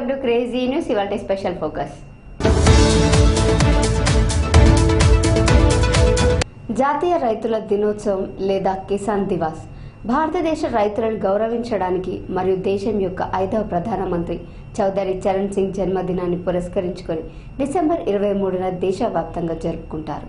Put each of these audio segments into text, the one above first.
Crazy news ఇవాళ special focus జాతీయ రైతుల దినోత్సవం లేదా కిసాన్ దివాస్. భారతదేశ రైతులను గౌరవించడానికి మరియు దేశం యొక్క ఐదవ ప్రధానమంత్రి చౌదరి చరణ్ సింగ్ జన్మదినాన్ని పురస్కరించుకొని డిసెంబర్ ఇరవై మూడున దేశవ్యాప్తంగా జరుపుకుంటారు.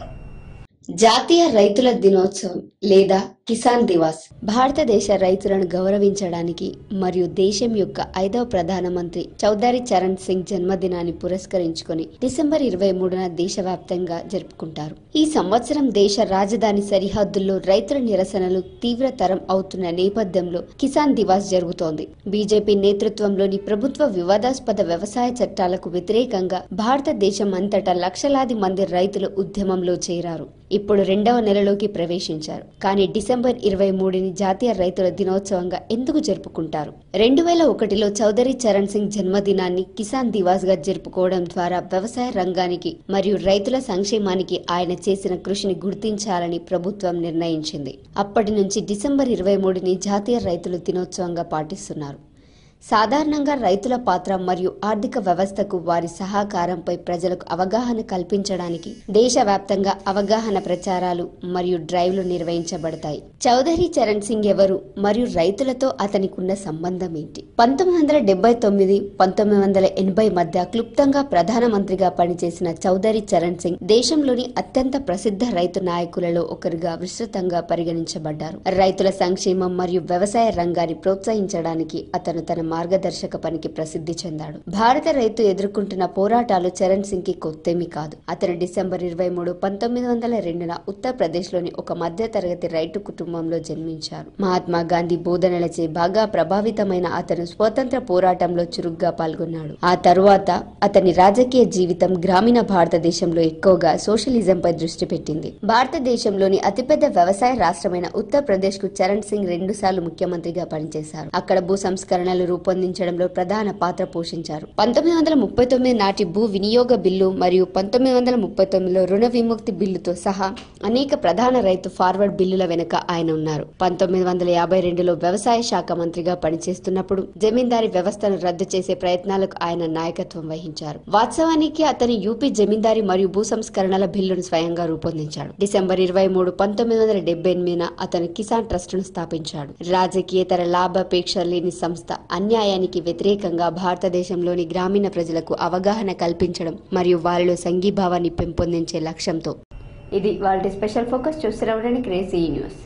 జాతీయ రైతుల దినోత్సవం లేదా కిసాన్ దివాస్. భారతదేశ రైతులను గౌరవించడానికి మరియు దేశం యొక్క ఐదవ ప్రధానమంత్రి చౌదరి చరణ్ సింగ్ జన్మదినాన్ని పురస్కరించుకొని డిసెంబర్ ఇరవై మూడున దేశవ్యాప్తంగా జరుపుకుంటారు. ఈ సంవత్సరం దేశ రాజధాని సరిహద్దుల్లో రైతుల నిరసనలు తీవ్రతరం అవుతున్న నేపథ్యంలో కిసాన్ దివాస్ జరుగుతోంది. బీజేపీ నేతృత్వంలోని ప్రభుత్వ వివాదాస్పద వ్యవసాయ చట్టాలకు వ్యతిరేకంగా భారతదేశం అంతటా లక్షలాది మంది రైతులు ఉద్యమంలో చేరారు. ఇప్పుడు రెండవ నెలలోకి ప్రవేశించారు. కానీ డిసెంబర్ ఇరవై మూడుని జాతీయ రైతుల దినోత్సవంగా ఎందుకు జరుపుకుంటారు? రెండు వేల ఒకటిలో చౌదరి చరణ్ సింగ్ జన్మదినాన్ని కిసాన్ దివాస్గా జరుపుకోవడం ద్వారా వ్యవసాయ రంగానికి మరియు రైతుల సంక్షేమానికి ఆయన చేసిన కృషిని గుర్తించాలని ప్రభుత్వం నిర్ణయించింది. అప్పటి నుంచి డిసెంబర్ ఇరవై మూడుని జాతీయ రైతుల దినోత్సవంగా పాటిస్తున్నారు. సాధారణంగా రైతుల పాత్ర మరియు ఆర్థిక వ్యవస్థకు వారి సహకారంపై ప్రజలకు అవగాహన కల్పించడానికి దేశవ్యాప్తంగా అవగాహన ప్రచారాలు మరియు డ్రైవ్లు నిర్వహించబడతాయి. చౌదరి చరణ్ సింగ్ ఎవరు మరియు రైతులతో అతనికి ఉన్న సంబంధం ఏంటి పంతొమ్మిది వందల డెబ్బై తొమ్మిది పంతొమ్మిది వందల ఎనభై మధ్య క్లుప్తంగా ప్రధానమంత్రిగా పనిచేసిన చౌదరి చరణ్ సింగ్ దేశంలోని అత్యంత ప్రసిద్ధ రైతు నాయకులలో ఒకరుగా విస్తృతంగా పరిగణించబడ్డారు. రైతుల సంక్షేమం మరియు వ్యవసాయ రంగాన్ని ప్రోత్సహించడానికి అతను తన మార్గదర్శక పనికి ప్రసిద్ధి చెందాడు. భారత రైతు ఎదుర్కొంటున్న పోరాటాలు చరణ్ సింగ్కి కొత్తేమీ కాదు. అతను డిసెంబర్ ఇరవై మూడు పంతొమ్మిది వందల రెండున ఉత్తరప్రదేశ్లోని ఒక మధ్య తరగతి రైతు కుటుంబంలో జన్మించారు. మహాత్మా గాంధీ బోధనలచే బాగా ప్రభావితమైన అతను స్వతంత్ర పోరాటంలో చురుగ్గా పాల్గొన్నాడు. ఆ తరువాత అతని రాజకీయ జీవితం గ్రామీణ భారతదేశంలో ఎక్కువగా సోషలిజంపై దృష్టి పెట్టింది. భారతదేశంలోని అతిపెద్ద వ్యవసాయ రాష్ట్రమైన ఉత్తరప్రదేశ్కు చరణ్ సింగ్ రెండు సార్లు ముఖ్యమంత్రిగా పనిచేశారు. అక్కడ భూ సంస్కరణలు రూపొందించడంలో ప్రధాన పాత్ర పోషించారు. పంతొమ్మిది వందల ముప్పై తొమ్మిది నాటి భూ వినియోగ బిల్లు మరియు పంతొమ్మిది వందల ముప్పై తొమ్మిదిలో రుణ విముక్తి బిల్లుతో సహా అనేక ప్రధాన రైతు ఫార్వర్డ్ బిల్లుల వెనుక ఆయన ఉన్నారు. పంతొమ్మిది వందల యాభై రెండులో వ్యవసాయ శాఖ మంత్రిగా పనిచేస్తున్నప్పుడు జమీందారీ వ్యవస్థను రద్దు చేసే ప్రయత్నాలకు ఆయన నాయకత్వం వహించారు. వాస్తవానికి అతని యూపీ జమీందారీ మరియు భూ సంస్కరణల బిల్లును స్వయంగా రూపొందించాడు. డిసెంబర్ ఇరవై మూడు పంతొమ్మిది వందల డెబ్బై ఎనిమిదిన అతను కిసాన్ ట్రస్ట్ను స్థాపించాడు. రాజకీయేతర లాభాపేక్ష లేని సంస్థ అన్యాయానికి వ్యతిరేకంగా భారతదేశంలోని గ్రామీణ ప్రజలకు అవగాహన కల్పించడం మరియు వారిలో సంఘీభావాన్ని పెంపొందించే లక్ష్యంతో. ఇది వాళ్ళ స్పెషల్ ఫోకస్. చూసి రావడానికి న్యూస్.